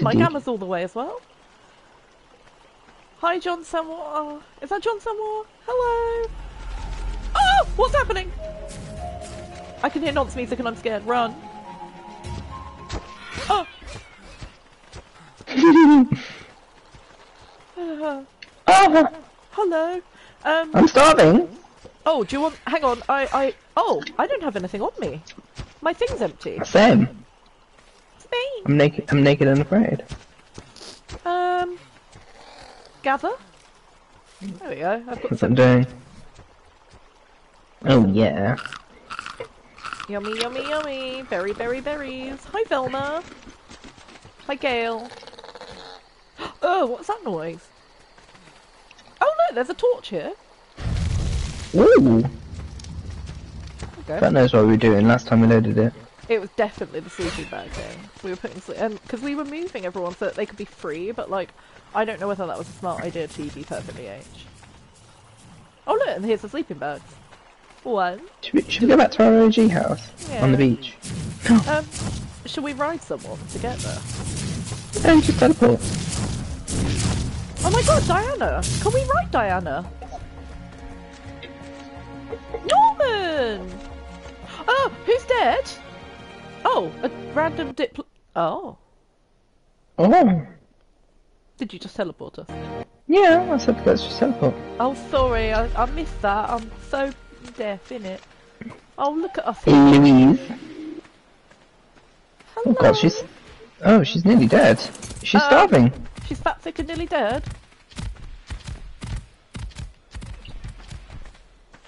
my gamma's all the way as well. Hi, John Samwar. Is that John Samwar? Hello. Oh, what's happening? I can hear nonce music and I'm scared. Run. Oh. Oh, hello. Um. I'm starving. Oh, do you want? Hang on. I. I. Oh, I don't have anything on me. My thing's empty. Same. I'm naked. I'm naked and afraid. Um. Gather. There we go. I've got That's what I'm doing. Oh yeah. yummy, yummy, yummy. Berry, berry, berries. Hi, Velma. Hi, Gail. Oh, what's that noise? Oh no, there's a torch here. Ooh. Okay. That knows what we were doing last time we loaded it. It was definitely the sleeping bag thing. We were putting sleep, and because we were moving everyone so that they could be free, but like, I don't know whether that was a smart idea to be perfectly H. Oh look, and here's the sleeping bag. One. Should we, should we go back to our OG house on the beach? Um, should we ride someone to get there? And just teleport. Oh my god, Diana! Can we ride Diana? Norman! Oh, who's dead? Oh, a random dipl- Oh, Oh. did you just teleport us? Yeah, I said let's just teleport. Oh, sorry, I, I missed that. I'm so deaf, innit? Oh, look at us. Hey, Louise. Hello. Oh god, she's. Oh, she's nearly dead. She's Um, starving. She's fat, sick and nearly dead.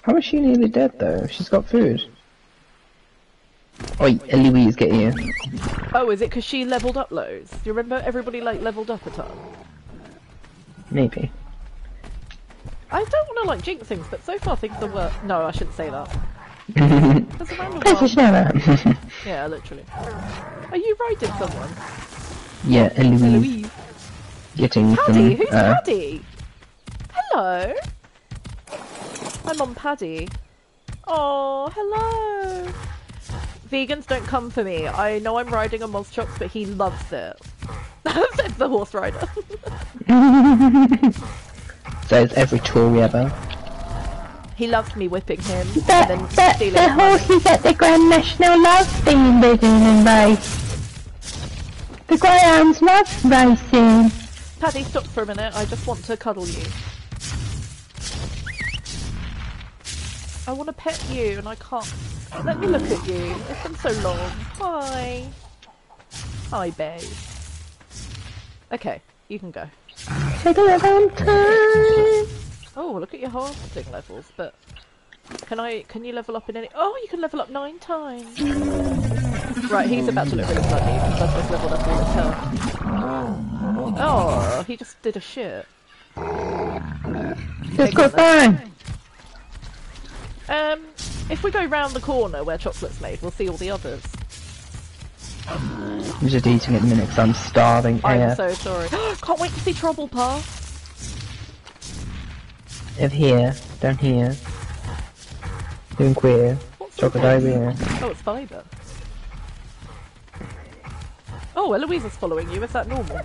How is she nearly dead though? She's got food. Oi, Louise, get here. Oh, is it because she leveled up loads? Do you remember everybody like leveled up a ton? Maybe. I don't want to like jinx things, but so far things are worse. No, I shouldn't say that. There's a random one. Yeah, literally. Are you riding someone? yeah, Eloise Louise. getting Paddy? some. Who's uh, Paddy? Hello. I'm on Paddy. Oh, hello. Vegans don't come for me. I know I'm riding a Mozchox, but he loves it. Says the horse rider. Says every Tory ever. he loved me whipping him But, and then but stealing the horses at the Grand National love being ridden and raced. The greyhounds love racing. Paddy, stop for a minute. I just want to cuddle you. I want to pet you and I can't. Let me look at you. It's been so long. Hi. Hi, babe. Okay, you can go. Take a little time. Oh, look at your harvesting levels, but can I? Can you level up in any? Oh, you can level up nine times. Right, he's about to look really funny because I've just leveled up all his health. Oh, oh, he just did a shit. It's got fine. Um, if we go round the corner where chocolate's made, we'll see all the others. I'm just eating at the minute because I'm starving. I'm AF. so sorry. Can't wait to see Trouble Pass. Of here, down here. Doing queer. What's Chocolate this? diarrhea. Oh, it's Fiber. Oh, Eloise is following you. Is that normal?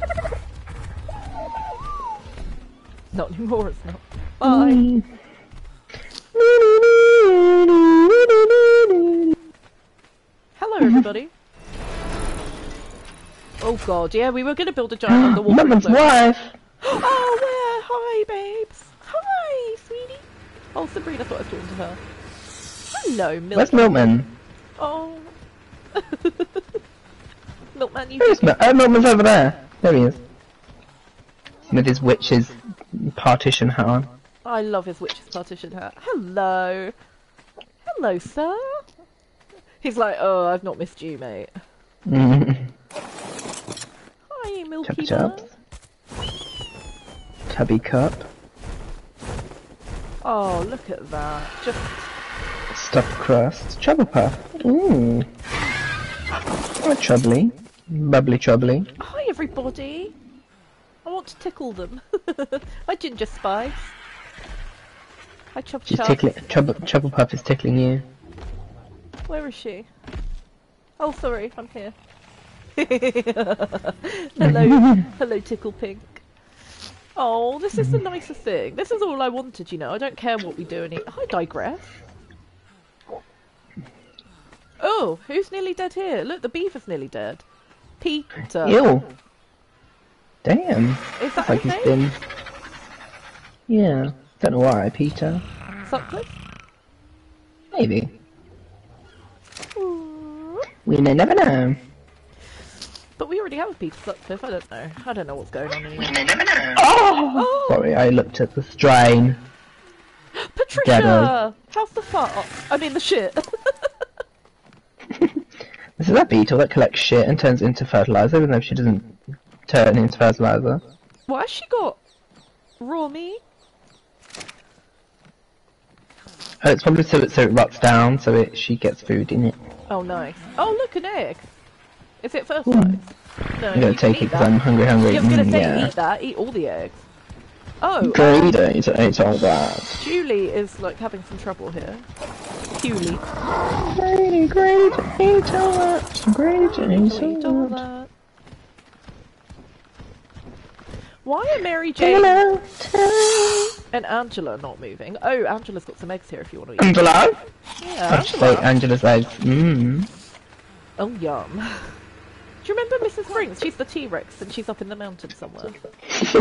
Not anymore, it's not. Bye. Hello, everybody. Oh god, yeah, we were going to build a giant underwater explosion. wife! Oh, where? Hi, babes. Hi, sweetie. Oh, Sabrina thought I was talking to her. Hello, Milk. Where's Milkman? Oh. Milkman, you Where's Mil- Oh, Milkman's over there. There he is. With his witch's partition hat on. I love his witch's partition hat. Hello. Hello, sir. He's like, oh, I've not missed you, mate. Hi, Milky Chubby Bun. Tubby cup. Oh, look at that. Just Stuffed crust. Trouble puff. Ooh. Oh, chubbly. Bubbly chubbly. hi, everybody. I want to tickle them. Hi, Ginger Spice. Hi, Chub She's Chub. tickling. Trouble, trouble puff is tickling you. Where is she? Oh, sorry, I'm here. hello, hello, Tickle Pink. Oh, this is the nicest thing. This is all I wanted, you know. I don't care what we do. Any, I digress. Oh, who's nearly dead here? Look, the beaver's nearly dead. Peter. Ew. Damn. Is that Like he's been. Yeah. Don't know why, Peter. Sutcliffe? Maybe. Ooh. We may never know. But we already have a Peter Sutcliffe. I don't know. I don't know what's going on anymore. Oh! oh! Sorry, I looked at the strain. Patricia! Ghetto. How's the fart? I mean, the shit. This is a beetle that collects shit and turns into fertilizer, even though she doesn't turn into fertilizer. Why has she got raw meat? Oh, it's probably so it, so it rots down, so it, she gets food in it. Oh, nice. Oh, look, an egg. Is it fertilized? No, I'm gonna take it because. I'm hungry, hungry. Yeah, I was gonna Mm, say, yeah. eat that. Eat all the eggs. Oh, uh, Greedy, it's, it's all that. Julie is like having some trouble here. Julie. Greedy, greedy, eat all that. Greedy, eat Eat all that. that. Why are Mary Jane Hello, and Angela not moving? Oh, Angela's got some eggs here if you want to eat. Angela? Yeah, Actually, Angela. Angela's eggs. Mmm. Oh, yum. Do you remember Mrs. Springs? She's the T-Rex and she's up in the mountain somewhere.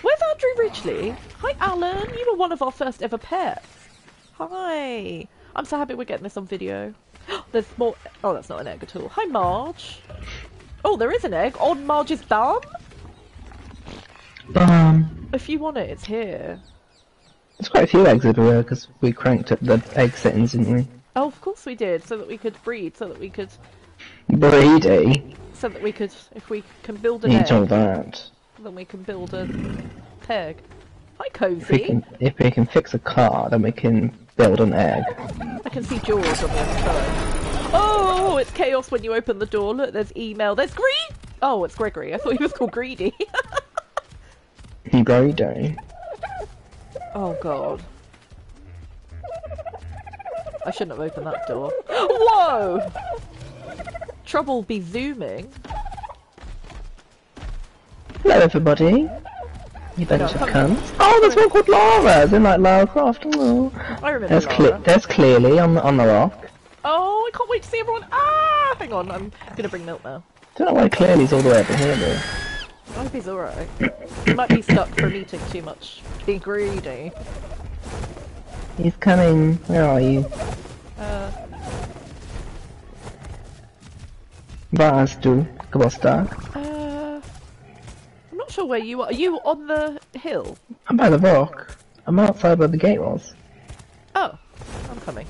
Where's Andrew Ridgeley? Hi, Alan. You were one of our first ever pets. Hi. I'm so happy we're getting this on video. There's more. Oh, that's not an egg at all. Hi, Marge. Oh, there is an egg on Marge's bum. um, If you want it, it's here. there's quite a few eggs everywhere because we cranked up the egg settings, didn't we? Oh, of course we did, so that we could breed, so that we could, Greedy, so that we could, if we can build an eat all that. then we can build a peg. Hi, If we Cozy. can, if we can fix a car, then we can build an egg. I can see Jaws on the other side. Oh, it's chaos when you open the door. Look, there's email. There's Greed. Oh, it's Gregory. I thought he was called Greedy. Greedy. oh God. I shouldn't have opened that door. Whoa! Trouble be zooming. Hello, everybody. You bunch of come- cunts. Oh, there's one called Lara. In like Lara Croft. Oh. I remember There's, Laura. cle there's clearly on the on the rock. Oh, I can't wait to see everyone. Ah! Hang on, I'm gonna bring milk now. Don't know why clearly's all the way over here though. I hope he's alright. he might be stuck from eating too much. Being greedy. He's coming. Where are you? Uh, Vas du, Gloucester. uh, I'm not sure where you are. Are you on the hill? I'm by the rock. I'm outside where the gate was. Oh, I'm coming.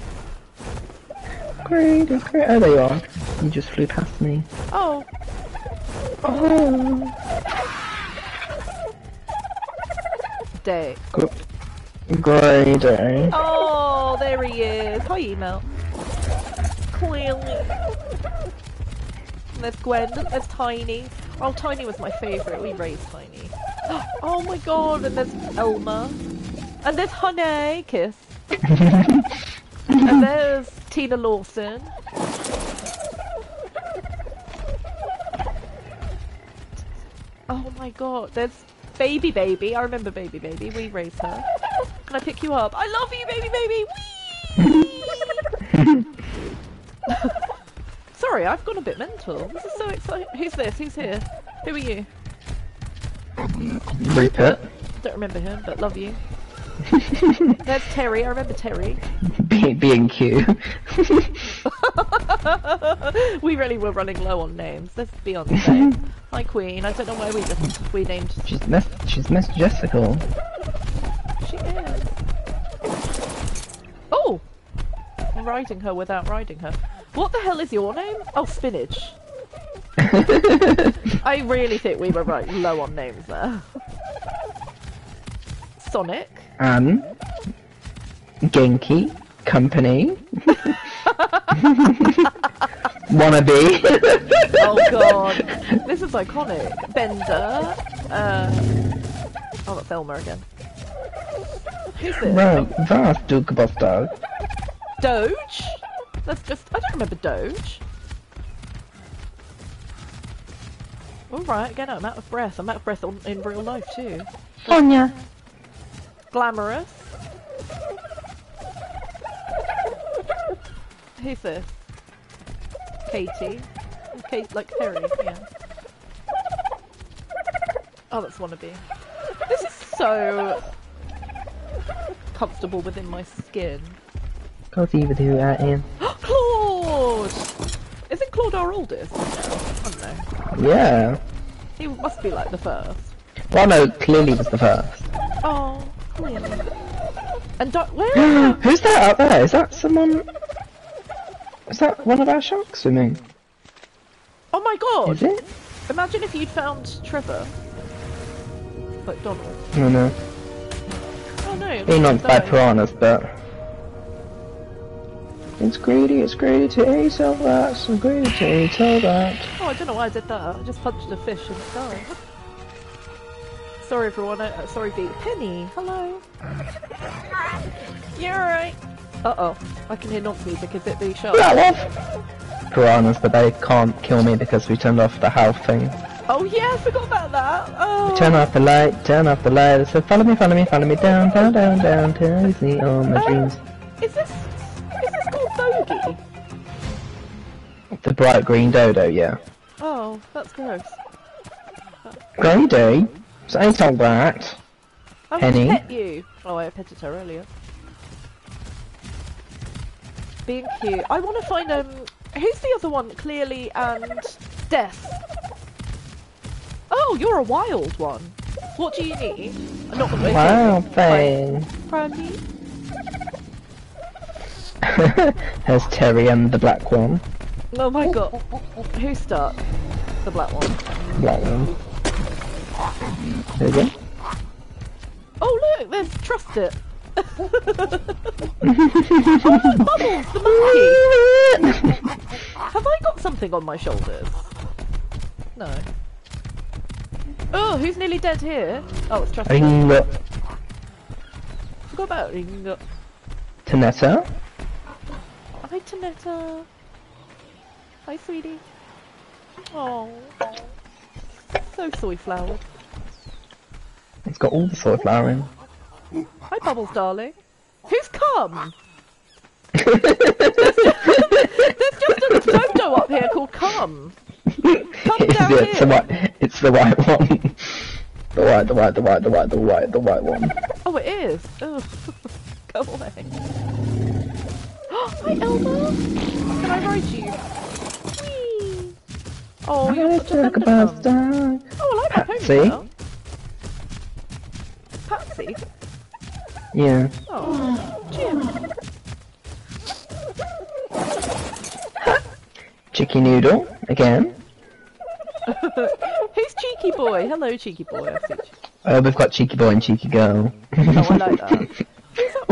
Great, great. Oh, there you are. You just flew past me. Oh, Oh. day. Great day. Oh, there he is. Hi, email. Clearly. There's Gwen. There's Tiny. Oh, Tiny was my favourite. We raised Tiny. Oh my god, and there's Elma. And there's Honey. Kiss. and there's Tina Lawson. Oh my god, there's Baby Baby. I remember Baby Baby. We raised her. Can I pick you up? I love you, Baby Baby. Whee! Sorry, I've gone a bit mental. This is so exciting. Who's this? Who's here? Who are you? Rupert. Don't remember him, but love you. There's Terry. I remember Terry. B B and Q. we really were running low on names. Let's be honest. Hi, Queen. I don't know why we just we named. she's Miss. She's majestical. She is. Oh, I'm riding her without riding her. What the hell is your name? Oh, Spinach. I really think we were right low on names there. Sonic. Anne. Genki. Company. Wannabe. Oh god, this is iconic. Bender. Uh, oh, that's Elmer again. Who's this? right. Vas du, Gloucester. Doge? That's just. I don't remember Doge. Alright, again, I'm out of breath. I'm out of breath on, in real life too. Sonia. Glamorous. Who's this? Katie. Kate, like Perry, yeah. Oh, that's wannabe. This is so comfortable within my skin. Can't even do that, Ian. Claude! Isn't Claude our oldest? I don't know. Yeah. He must be like the first. Well, no, clearly was the first. Oh, clearly. And do- where? Who's that up there? Is that someone? Is that one of our sharks swimming? oh my god! Is it? Imagine if you'd found Trevor. Like Donald. No, no. Oh no. Being knocked by piranhas, but. It's greedy, it's greedy to eat all that, so greedy to eat all that. Oh, I don't know why I did that. I just punched a fish and it died. Sorry everyone, uh, sorry B. Penny, hello. You're alright? Uh oh, I can hear knock music, is it the shark? Piranhas, but they can't kill me because we turned off the health thing. Oh yeah, I forgot about that. Oh. Turn off the light, turn off the light. So follow me, follow me, follow me down, down, down, down, till you see all my Oh. dreams. Is this, is this called Bogey? The bright green dodo, yeah. Oh, that's gross. Grady, so ain't all that. I want Penny? pet you. Oh, I petted her earlier. Being cute. I want to find um. Who's the other one? Clearly and Death. Oh, you're a wild one. What do you need? Uh, Not okay, Wow, thing. Brandy. There's Terry and the black one. Oh my god. Who's stuck? The black one. Black one. There you go. Oh look, there's Trust It. oh Bubbles, the monkey. Have I got something on my shoulders? No. Oh, who's nearly dead here? Oh, it's Trust It. Ringo. Forgot about Ringo. Tanetta. Hi, Tanetta. Hi, sweetie. Oh, so soy flowered. It's got all the soy flour in. Hi, Bubbles, darling. Who's come? There's just a photo up here called Come. Come it's, down the, it's the here. white. It's the white one. The white, the white, the white, the white, the white, the white one. Oh, it is. Oh, go away. Hi, Elma. Can I ride you? Whee. Oh, you're such a about thunderstorm. Oh, I like that Patsy? ponytail. Patsy? Yeah. Oh, Jim. Chicky noodle again. Who's Cheeky Boy? Hello, Cheeky Boy. Oh, we've got cheeky boy and cheeky girl. Oh, I like that.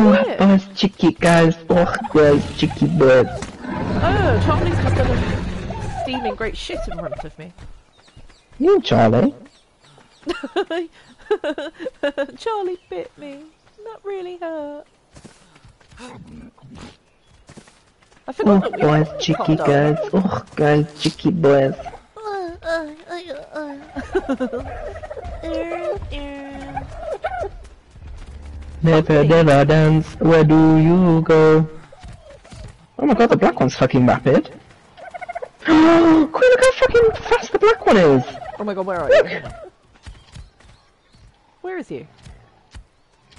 Oh, cheeky guys. Oh, boys, cheeky boys. Oh, Charlie's just a steaming great shit in front of me. You, Charlie. Charlie bit me. That really hurt. I Oh, forgot that we boys, cheeky guys. dogs. Oh, guys, cheeky boys. Never, never dance. Where do you go? Oh my god, the black one's fucking rapid. Oh, Queen, look how fucking fast the black one is. Oh my god, where are you? Where is he?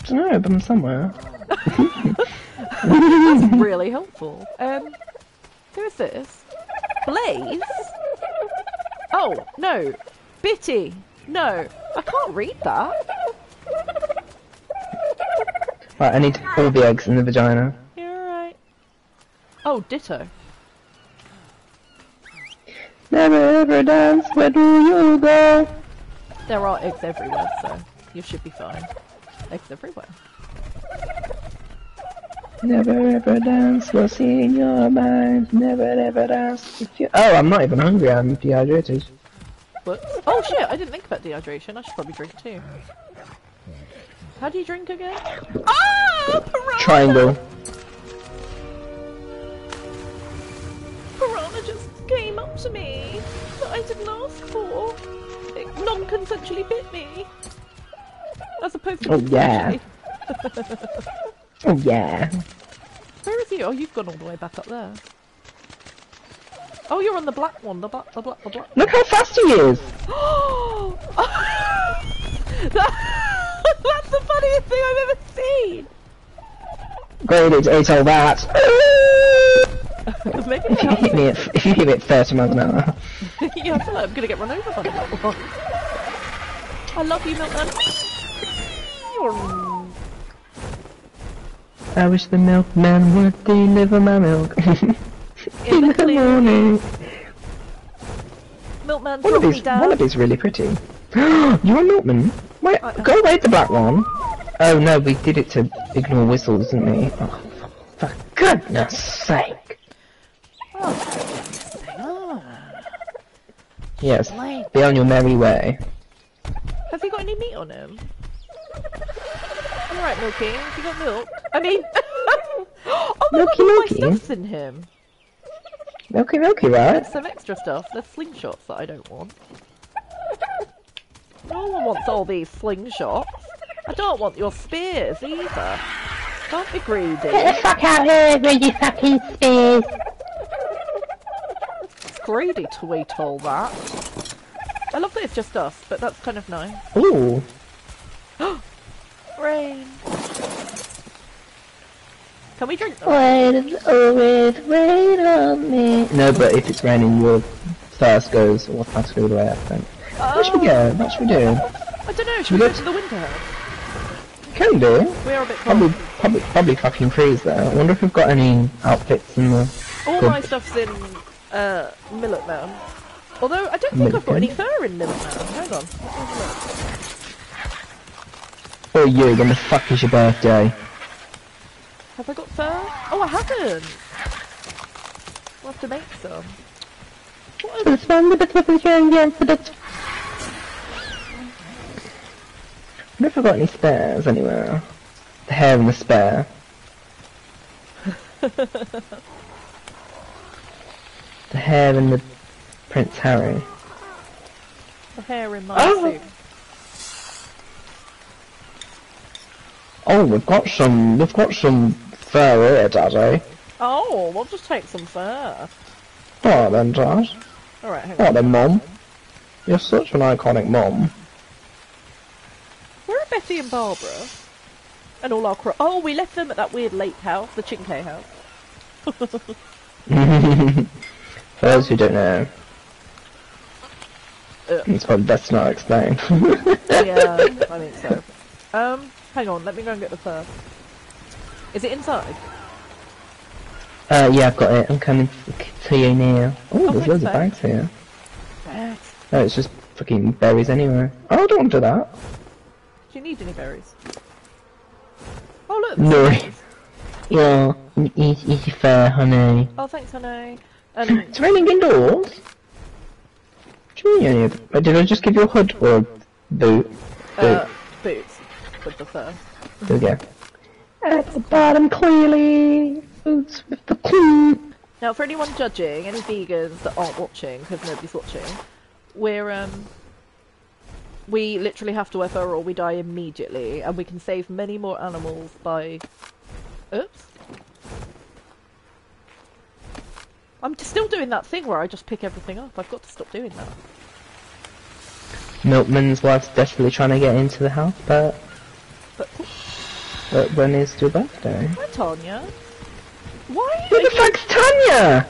I don't know, but I'm somewhere. That's really helpful. Um, who is this? Blaze? Oh, no. Bitty. No. I can't read that. Right, I need all the eggs in the vagina. You're alright. Oh, ditto. Never ever dance. Where do you go? There are eggs everywhere, so you should be fine. Eggs everywhere. Never ever dance. What's in your mind? Never ever dance. If you... Oh, I'm not even hungry. I'm dehydrated. Whoops. Oh shit, I didn't think about dehydration. I should probably drink too. How do you drink again? Ah! Piranha! Triangle. Piranha just came up to me. that I I didn't ask for. It non-consensually bit me. As opposed to Oh, yeah. Oh yeah. Where is he? Oh, you've gone all the way back up there. Oh, you're on the black one. The black, the black, the black. Look how fast he is! That- That's the funniest thing I've ever seen. Great, it's, it's all that. Maybe if you hit me at, if you hit me at 30 miles an hour. yeah, I feel like I'm gonna get run over by black one. I love you, Milton. I wish the milkman would deliver my milk. In the morning. Milkman, One of these, down. one of these really pretty. You're a milkman? Wait, I- go away the black one. Oh no, we did it to ignore whistles, didn't we? Oh, for goodness sake. Yes, be on your merry way. Has he got any meat on him? Alright, Milky, have you got milk? I mean... oh my Milky, god, all my stuff's in him. Milky milky, right? Some extra stuff. There's slingshots that I don't want. No one wants all these slingshots. I don't want your spears either. Don't be greedy. Get the fuck out here with your fucking spears. It's greedy to eat all that. I love that it's just us, but that's kind of nice. Ooh. Rain. Can we drink them? Always, always rain on me. No, but if it's raining, your thirst goes automatically the way up then. What should we go? What should we do? I don't know, should we We go go- to the window? Can do. We are a bit Probably, probably, probably fucking freeze there. I wonder if we've got any outfits in the. All my stuff's in uh, Millet Man. Although I don't think I've got any fur in Millet Man. Hang on. Let me have a look. Oh, you, when the fuck is your birthday? Have I got fur? Oh, I haven't. I'll have to make some. What are This one, the bit of the again, the bit. I wonder if I've got any spares anywhere. The hair and the spare. the hair and the Prince Harry. the hair in my Oh. suit? Oh, we've got some. We've got some fur here, Daddy. Oh, we'll just take some fur. Oh, then, Dad. Alright, hang on. Oh, then, Mum. You're such an iconic mum. Where are Betty and Barbara? And all our cro- Oh, we left them at that weird lake house, the Chinke house. For those who don't know, Uh, it's probably best to not explain. yeah, I think so. Um, hang on, let me go and get the fur. Is it inside? uh, yeah, I've got it. I'm coming to you now. Oh, Oh, there's loads of bags here. Yes. No, it's just fucking berries anyway. Oh, I don't want to do that. Do you need any berries? Oh look! No. Yeah, eat, eat your fur, honey. Oh, thanks, honey. And It's raining indoors. Do you mean uh, Did I just give you a hood or a boot? uh, boots with the fur. There we go. At the bottom, clearly. Boots with the clean. Now, for anyone judging, any vegans that aren't watching, because nobody's watching, we're um, we literally have to wear fur or we die immediately, and we can save many more animals by. Oops. I'm still doing that thing where I just pick everything up. I've got to stop doing that. Milkman's wife's desperately trying to get into the house, but, But but when is your birthday? hi, Tanya. Why? Who the fuck's Tanya?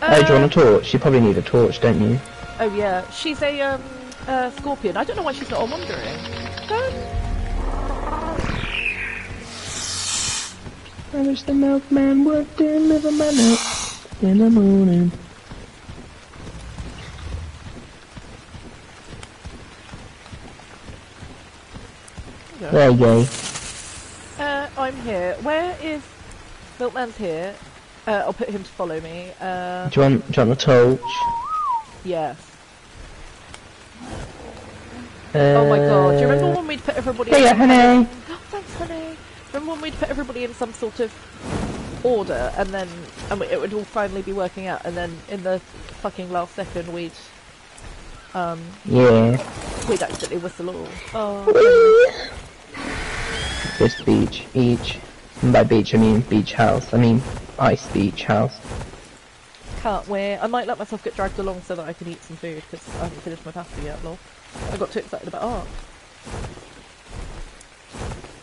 Hey, do you Uh, want a torch? You probably need a torch, don't you? Oh yeah, she's a um uh, scorpion. I don't know why she's not on wandering. Um, I wish the milkman would deliver my milk in the morning. There you go. uh, I'm here. Where is Milkman's here? Uh, I'll put him to follow me. Uh, Do you want, do you want a torch? yes. Uh, Oh my god, do you remember when we'd put everybody in honey. Oh, thanks, honey. Remember when we'd put everybody in some sort of order, and then and it would all finally be working out, and then in the fucking last second we'd um Yeah. we'd accidentally whistle all. Oh, This beach, beach. And by beach I mean beach house. I mean ice beach house. can't wait. I might let myself get dragged along so that I can eat some food because I haven't finished my pasta yet. Lol. I got too excited about art.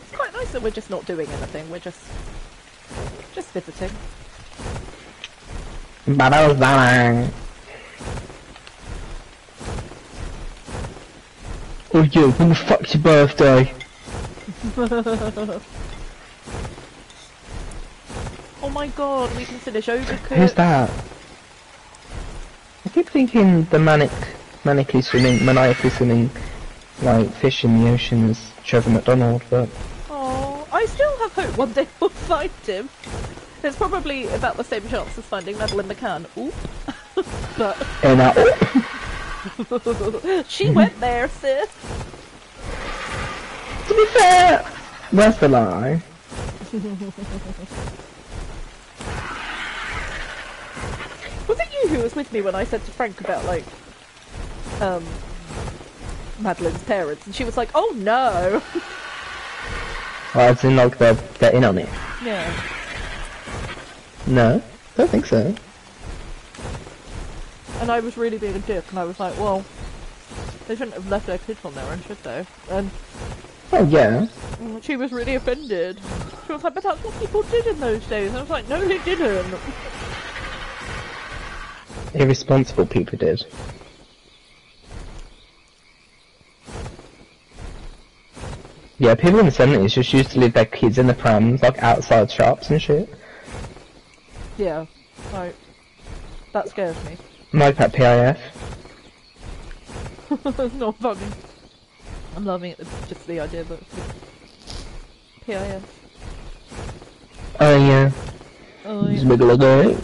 It's quite nice that we're just not doing anything. We're just just visiting. Bubbles bang. Oh yeah, when the fuck's your birthday? Oh my god, we can finish Who's overcooked. that? I keep thinking the manic, manically swimming, maniacally swimming, like fish in the ocean is Trevor McDonald, but Oh, I still have hope one day we'll find him. It's probably about the same chance as finding Madeleine McCann. Oop. but in that. she went there, sis. To be fair, where's the lie? Was it you who was with me when I said to Frank about like um Madeleine's parents and she was like, Oh no Well, it's in like they're, they're in on it. Yeah. No, don't think so. And I was really being a dick and I was like, Well, they shouldn't have left their kids on their own, should they? And Oh yeah. mm, she was really offended. She was like, But that's what people did in those days and I was like, No they didn't Irresponsible people did. Yeah, people in the 70s just used to leave their kids in the prams, like outside shops and shit. Yeah. Like that scares me. Like pet PIF. not funny. I'm loving it, just the idea but PIS. Oh yeah. Oh, Just make it look alright.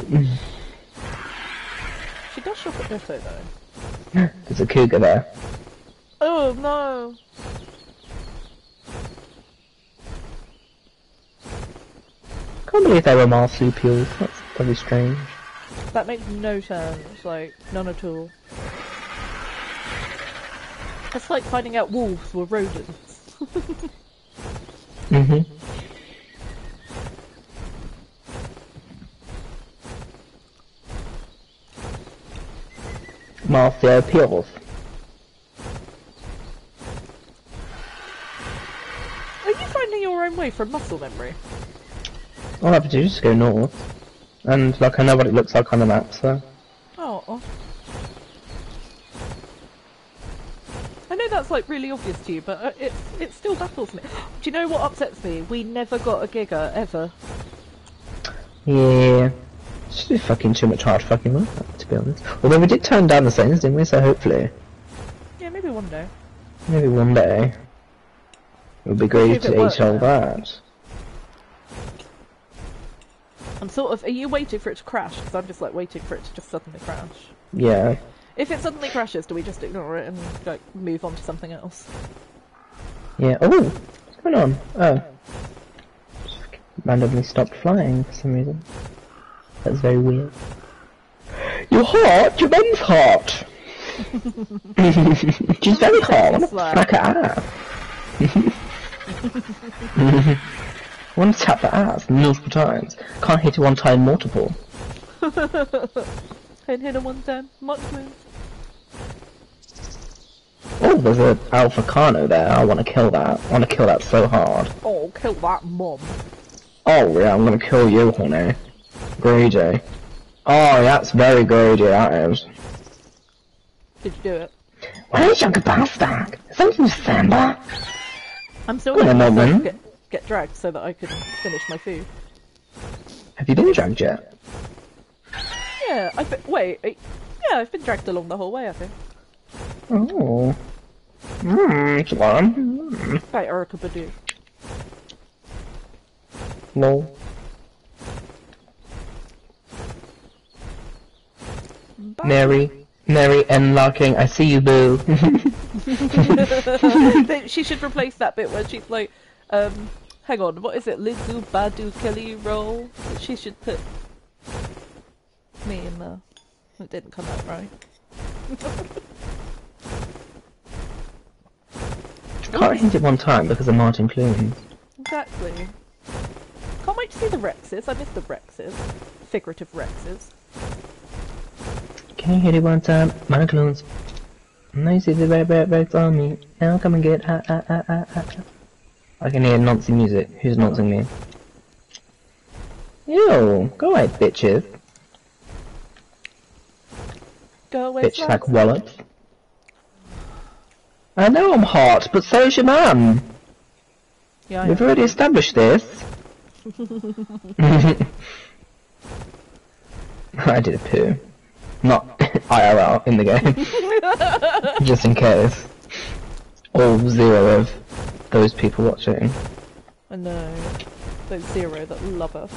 She does shop at Netto though. There's a cougar there. Oh no! Can't believe they were marsupials. That's very strange. That makes no sense, like, none at all. It's like finding out wolves were rodents. hmm Marsupials. Are you finding your own way from muscle memory? All I have to do is just go north. And, like, I know what it looks like on the map, so... Oh. oh. I know that's like really obvious to you, but uh, it it still baffles me. Do you know what upsets me? We never got a Giga ever. Yeah. It's just fucking too much hard fucking work, to be honest. Although we did turn down the Saints, didn't we? So hopefully, Yeah, maybe one day. maybe one day, it would be great to eat all that. I'm sort of. Are you waiting for it to crash? Because I'm just like waiting for it to just suddenly crash. Yeah. If it suddenly crashes, do we just ignore it and like move on to something else? Yeah. Oh, what's going on? Oh. Just randomly stopped flying for some reason. That's very weird. Your heart? Your mum's heart! She's very hot. I want to Slap. smack her ass. To tap her ass multiple times. Can't hit her one time multiple. Can't hit him one time. Move. Oh, there's an Alpha Carno there. I want to kill that. I want to kill that so hard. Oh, kill that mum. Oh yeah, I'm gonna kill you, honey. Greedy. Oh, that's very greedy, that is. Did you do it? Where's your bastard? Something December? I'm still Go on, letting myself Melvin. get, get dragged so that I can finish my food. Have you been dragged yet? Yeah, I've been, wait, I- yeah, I've been dragged along the whole way, I think. Oh. Mmm, it's warm. Mm. By Erykah Badu. No. Bye. Mary. Mary N. Larking, I see you, boo. She should replace that bit where she's like, um, Hang on, what is it? Lizu Badu Kelly roll? She should put me in there. It didn't come out right. Can't hit it one time because of Martin Clunes. Exactly. Can't wait to see the Rexes. I miss the Rexes. Figurative Rexes. Can you hit it one time, Martin Clunes? Now you see the red, red, red on me. Now come and get ah, ah, ah, ah, ah. ah. I can hear Nancy music. Who's noncing me? Yo, go away, bitches. Go away, Bitch like wallet. I know I'm hot, but so is your mum. Yeah, We've already established this. I did a poo. Not IRL in the game. Just in case. All zero of those people watching. I know. Those zero that love us.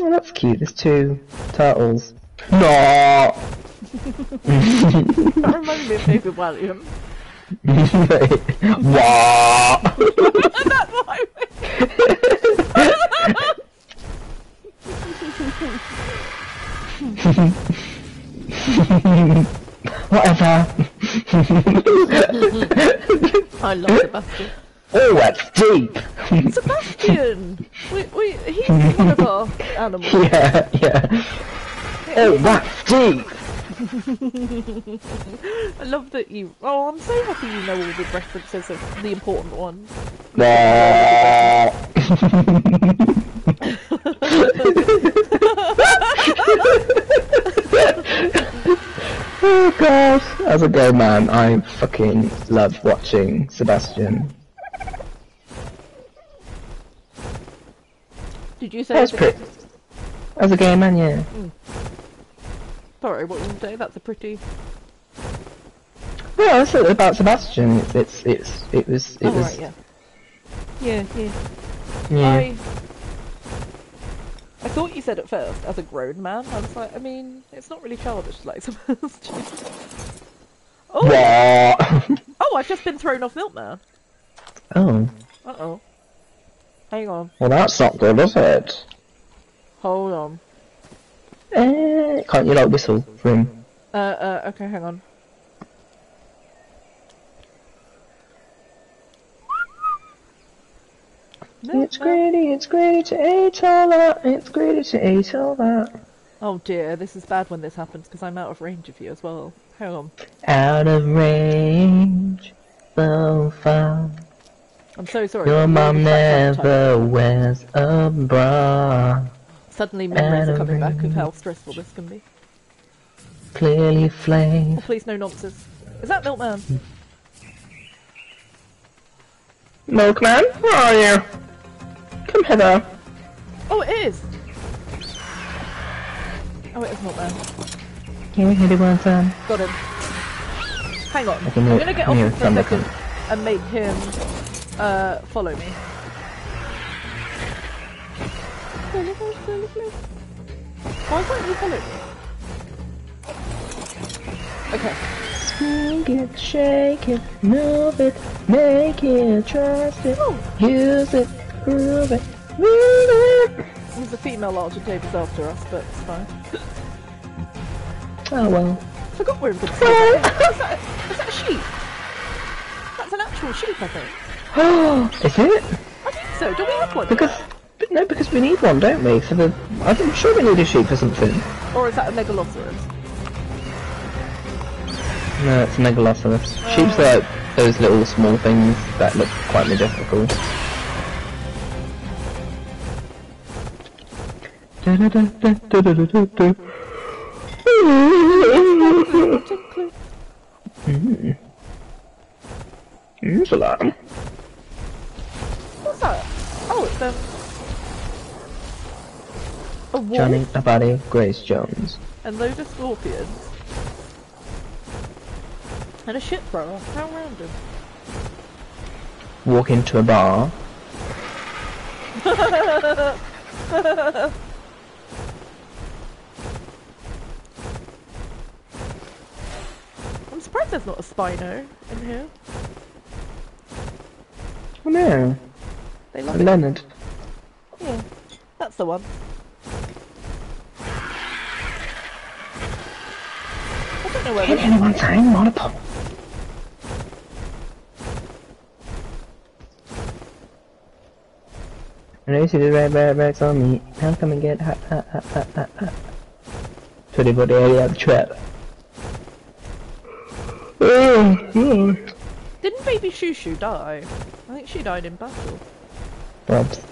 Oh, that's cute. There's two turtles. No. That reminds me of David Walliam. what? That's what I meant. Whatever. I love Sebastian. oh, that's deep. Sebastian! We, we, he's one of our animals. yeah, yeah. Oh, that's deep. I love that you. Oh, I'm so happy you know all the references of the important ones. oh god. As a gay man, I fucking love watching Sebastian. Did you say? That's pretty. As a gay man, yeah. Mm. Sorry, what did you say? That's a pretty. Yeah, that's about Sebastian. It's, it's, it's it was, it Oh, was, right, yeah. Yeah, yeah. yeah. I. I thought you said at first, as a grown man. I was like, I mean, it's not really childish like Sebastian. Oh! What? Oh, I've just been thrown off Milkman. oh, Uh oh. Hang on. well that's not good, is it? Hold on. Eh, can't you like whistle for him? Uh, uh, okay, hang on. It's greedy, it's greedy to eat all that, it's greedy to eat all that. Oh dear, this is bad when this happens because I'm out of range of you as well. Hang on. Out of range, so far. I'm so sorry. Your I'm mum really quite tongue-tied. never wears a bra. Suddenly memories are coming back of how stressful this can be. Clearly Oh, flayed. please, no nonsense. Is that Milkman? Milkman, where are you? Come hither. Oh, it is! Oh, it is Milkman. Can we hit it one time? Got him. Hang on. I'm gonna get I can hear off for a second and make him uh, follow me. Why won't you follow me? Okay. Swing it, shake it, move it, make it, trust it, oh. use it, prove it, move it. There's a female Argentavis after us, but it's fine. Oh well. Forgot we're in space. Is that, is that a sheep? That's an actual sheep, I think. Oh, Is it? I think so. Do we have one? Because but no, because we need one, don't we? For the, I'm sure we need a sheep for something. Or is that a megalosaurus? No, it's a megalosaurus. Sheep's like those little small things that look quite majestical. Tinkly. Use alarm. What's that? Oh, it's um, a wolf Johnny Abadi Grace Jones. and load of scorpions. And a shit thrower. How random. Walk into a bar. I'm surprised there's not a Spino in here. Oh no, They love it. Leonard. Yeah, that's the one. Know where Hit they anyone saying monopole. I know you see the red, red, reds on me. How come and get hot, hot, hot, hot, hot, hot. So they put the area of the trap. Oh, oh. Didn't baby Shushu die? I think she died in battle. Bobs.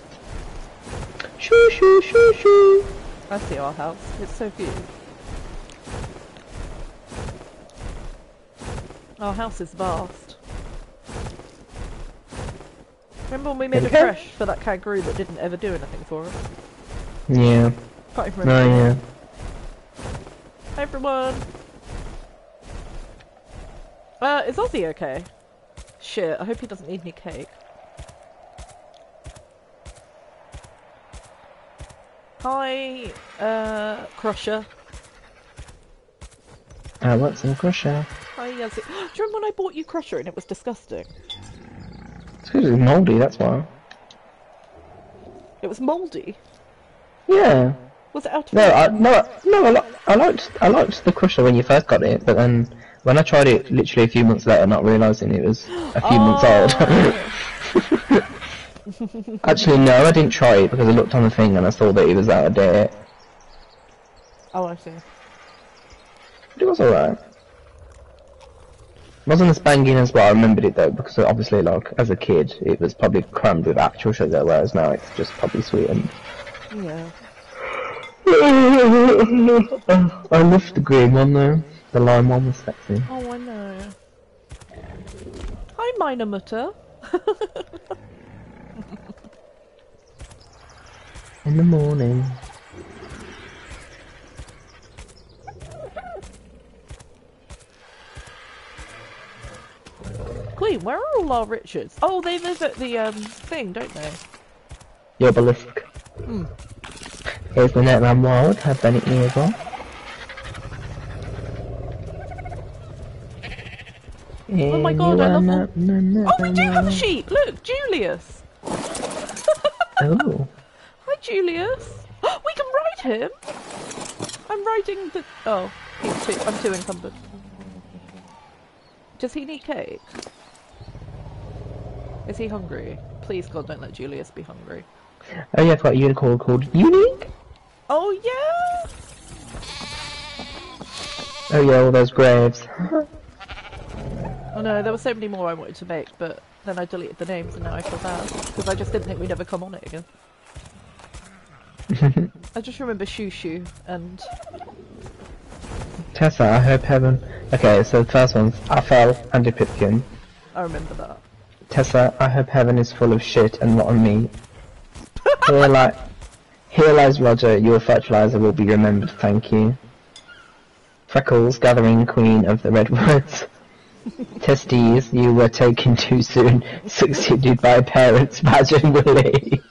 Shoo, shoo, shoo, shoo. I see our house. It's so cute. Our house is vast. Remember when we made a crash for that kangaroo that didn't ever do anything for us? Yeah. Can't No, yeah. Hi everyone! Uh, is Ozzy okay? Shit, I hope he doesn't need any cake. Hi, uh, Crusher. I want some Crusha. Ozzy. Do you remember when I bought you Crusha and it was disgusting? It's because it's mouldy, that's why. It was mouldy. Yeah. Was it out of No, I, no, no. I, li- I liked, I liked the Crusha when you first got it, but then when I tried it, literally a few months later, not realizing it was a few months oh. old. Actually, no, I didn't try it because I looked on the thing and I saw that it was out of date. Oh, I see. But it was alright. Wasn't as banging as what I remembered it though, because obviously, like as a kid, it was probably crammed with actual sugar, whereas now it's just probably sweetened. Yeah. I love the green one though. The lime one was sexy. Oh, I know. Hi, Minor Mutter. In the morning. Queen, where are all our Richards? Oh, they live at the, um, thing, don't they? The obelisk. Here's the net ram wild, have any ears on? Oh my god, I love all- Oh, we do have a sheep. sheep! Look, Julius! Oh, Hi, Julius! we can ride him! I'm riding the... Oh, he's too... I'm too encumbered. Does he need cake? Is he hungry? Please, God, don't let Julius be hungry. oh yeah, I've got a unicorn called Unique. Oh, yeah! Oh yeah, all those graves. Oh no, there were so many more I wanted to make, but then I deleted the names and now I feel bad. Because I just didn't think we'd ever come on it again. I just remember Shoo and... Tessa, I hope heaven. Okay, so the first one's Aphel and Pipkin. I remember that. Tessa, I hope heaven is full of shit and rotten meat. Here, li- here lies Roger, your fertilizer will be remembered, thank you. Freckles, gathering queen of the redwoods. Testes, you were taken too soon, succeeded by parents, Badge and Willie.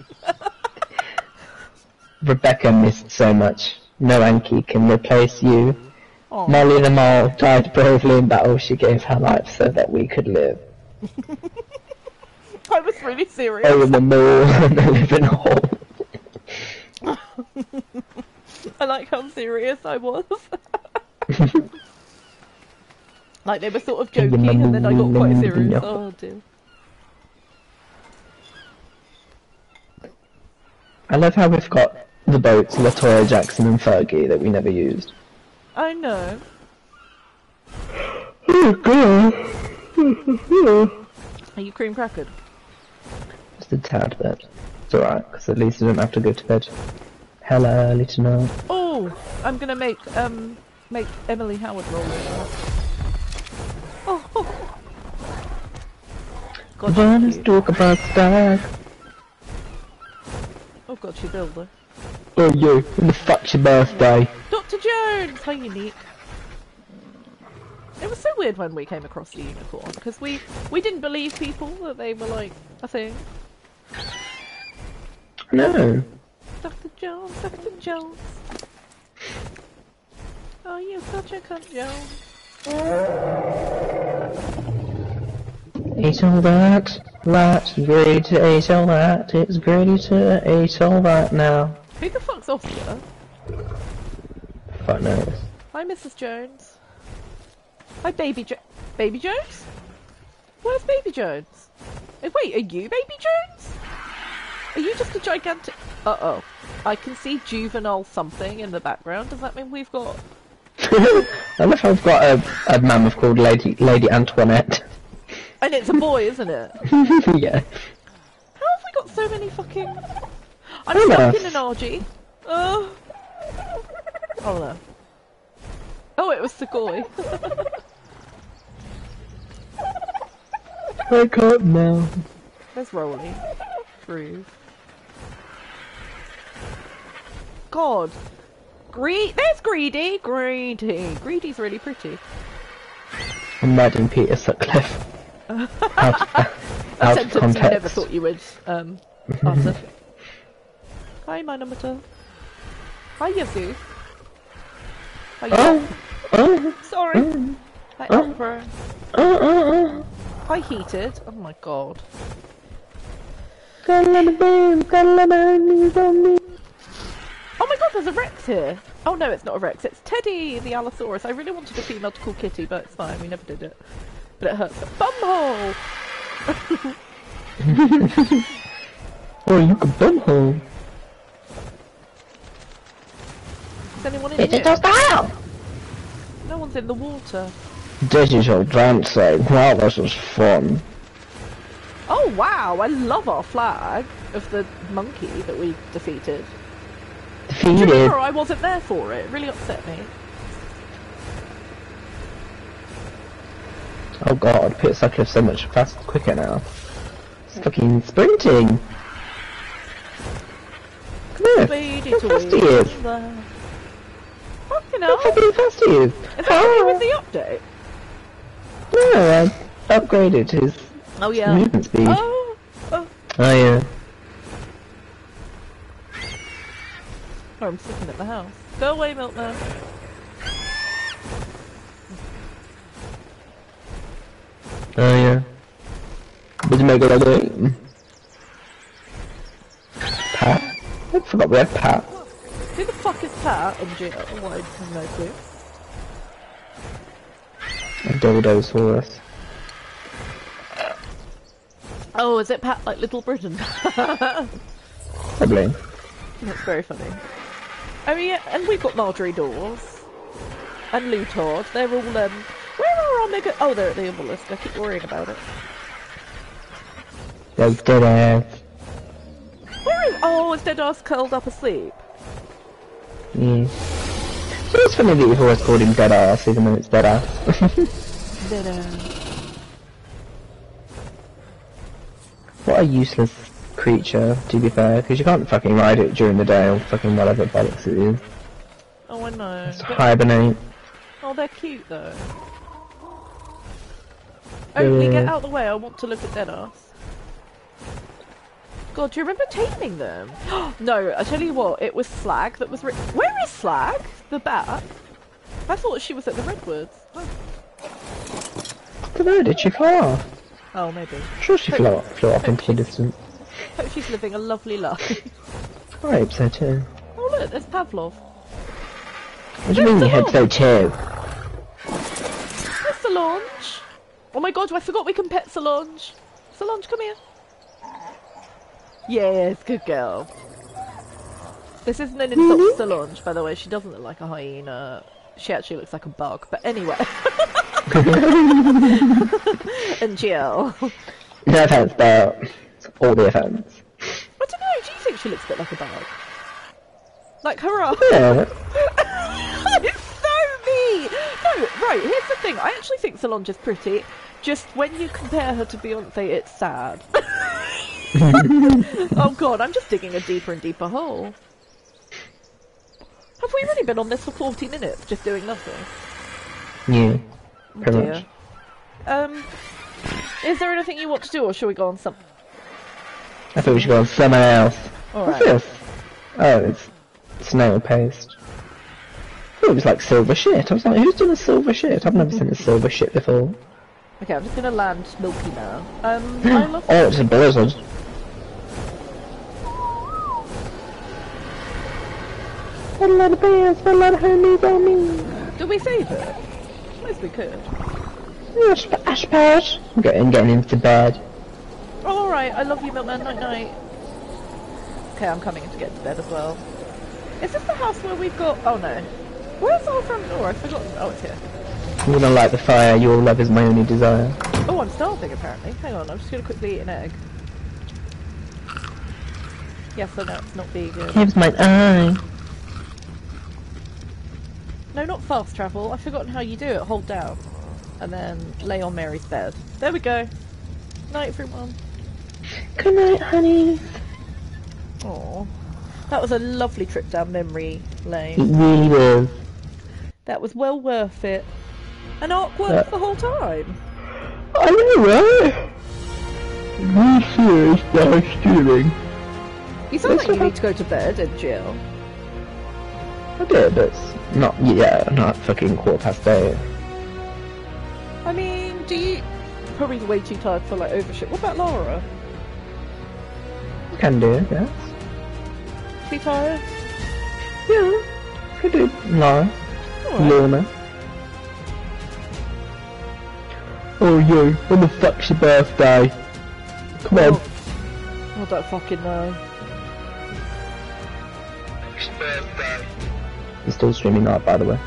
Rebecca missed so much. No Anki can replace you. Oh, Molly the Mole died bravely in battle. She gave her life so that we could live. I was really serious. Oh, the mole and the living hole. I like how serious I was. like they were sort of joking and then I got quite serious. Oh dear. I love how we've got the boats, Latoya Jackson and Fergie that we never used. I know. Oh god. Are you cream crackered? Just a tad bit. It's alright, because at least I don't have to go to bed hella early tonight. Oh, I'm gonna make um make Emily Howard roll it. Oh. God, she's Wanna talk about that? Oh god, she's though. Oh you, when the fuck's your birthday? Dr. Jones! How unique. It was so weird when we came across the unicorn because we we didn't believe people that they were like a thing. No. Dr. Jones, Dr. Jones. Oh, you such a cunt, Jones. Eat all that, that, greedy to eat all that, it's greedy to eat all that now. Who the fuck's Oscar? Fuck knows. Hi, Mrs. Jones. Hi, Baby jo- Baby Jones? Where's Baby Jones? Wait, are you Baby Jones? Are you just a gigantic... Uh-oh. I can see juvenile something in the background. Does that mean we've got... I love how I've got a, a mammoth called Lady Lady Antoinette. And it's a boy, isn't it? yeah. How have we got so many fucking... I'm stuck in an orgy. Uh... Oh no. Oh, it was Sugoi. Wake up now. There's Rolly. Groove. God. Gre- There's Greedy! Greedy! Greedy's really pretty. I'm murdering Peter Sutcliffe. out, A out of context. never thought you would um, utter. Hi, my number two. Hi, Yazoo. Hi, Oh, oh, Sorry. Hi, oh. Emperor. oh, oh, Hi, Heated. Oh my god. oh. Gotta let it burn, gotta let it burn, Oh my god, there's a Rex here! Oh no, it's not a Rex, it's Teddy, the Allosaurus. I really wanted a female to call Kitty, but it's fine, we never did it. But it hurts. Bumhole! Oh, you can bumhole. Is anyone in Digital here? style! No one's in the water. Digital dancing. Wow, this is fun. Oh wow, I love our flag of the monkey that we defeated. Defeated. remember I wasn't there for it? It really upset me. Oh god, Peter Sutcliffe's so much faster, quicker now. It's fucking sprinting. Come here. Speedy How to fast he is. Fucking How fucking fast he is. Is that only with the update? No, I upgraded his Oh yeah. movement speed. Oh, oh. Oh yeah. Oh, I'm sitting at the house. Go away, Milkman. Oh yeah. Did you make it ugly? Pat? I forgot we had Pat. Who the fuck is Pat in jail? Oh, I have no clue. A dildos for us. Oh, is it Pat like Little Britain? Probably. That's very funny. Oh yeah, and we've got Marjorie Dawes. And Lou Todd. They're all, um... Where are our mega... Oh, they're at the obelisk. I keep worrying about it. Dead ass. Where is... Oh, is Deadass curled up asleep? Yeah. So it's funny that you've always called him dead ass, even though it's dead ass. Deadass. what a useless creature, to be fair, because you can't fucking ride it during the day or fucking whatever bollocks it is. Oh, I know. Just But- hibernate. Oh, they're cute though. Oh, Only get Yeah. out the way, I want to look at Deadass. God, do you remember taming them? no, I tell you what, it was Slag that was ri- Where is Slag? The bat? I thought she was at the Redwoods. Oh, I don't know, did she fly off? oh maybe. I'm sure she flew off, flew off into the distance. Hope she's living a lovely life. I hope so too. oh look, there's Pavlov. What do you mean you hope so too? There's Solange. Oh my god, I forgot we can pet Solange. Solange, come here. Yes, good girl. This isn't an insult to mm-hmm. Solange, by the way. She doesn't look like a hyena. She actually looks like a bug. But anyway. and Jill. No offense, but all the offense. I don't know, do you think she looks a bit like a bug? Like her? Yeah, it's so me! No, right, here's the thing. I actually think Solange is pretty. Just when you compare her to Beyonce, it's sad. oh god, I'm just digging a deeper and deeper hole. Have we really been on this for 40 minutes, just doing nothing? yeah, Oh pretty dear. much. Um, is there anything you want to do, or shall we go on some? I thought we should go on someone else. Alright. What's this? Oh, it's snail paste. Oh, it was like silver shit. I was like, who's done a silver shit? I've never seen a silver shit before. Okay, I'm just gonna land Milky now. Um, I love. Oh, it's a blizzard. Got a lot of bears, got a lot of homies on me. Did we save it? Yes, we could. Oh, I sp- I suppose. I'm getting, getting into bed. Oh, alright, I love you, Milkman. Night night. Okay, I'm coming in to get to bed as well. Is this the house where we've got. Oh no. Where's our front door? I forgot... Oh, it's here. I'm gonna light the fire, your love is my only desire. Oh, I'm starving apparently. Hang on, I'm just gonna quickly eat an egg. Yes, I know it's not vegan. Here's my eye. No, not fast travel. I've forgotten how you do it. Hold down. And then lay on Mary's bed. There we go. Night, everyone. Good night, honey. Aww. That was a lovely trip down memory lane. It really was. That was well worth it. And Ark worked Yeah. the whole time. I know, right? Really serious live streaming. You sound like you need to go to bed, and Jill. I did, but it's not, yeah, not fucking quarter past eight. I mean, do you... Probably way too tired for like overshit. What about Laura? Can do, yes. Too tired? Yeah, could do. No, Alright. Lorna. Oh, you, when the fuck's your birthday? Come on. Oh. I don't fucking know. He's still streaming that, by the way.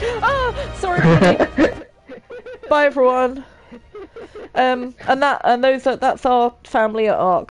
Ah! Sorry. Bye, everyone. Um, and that and those are, that's our family at Ark.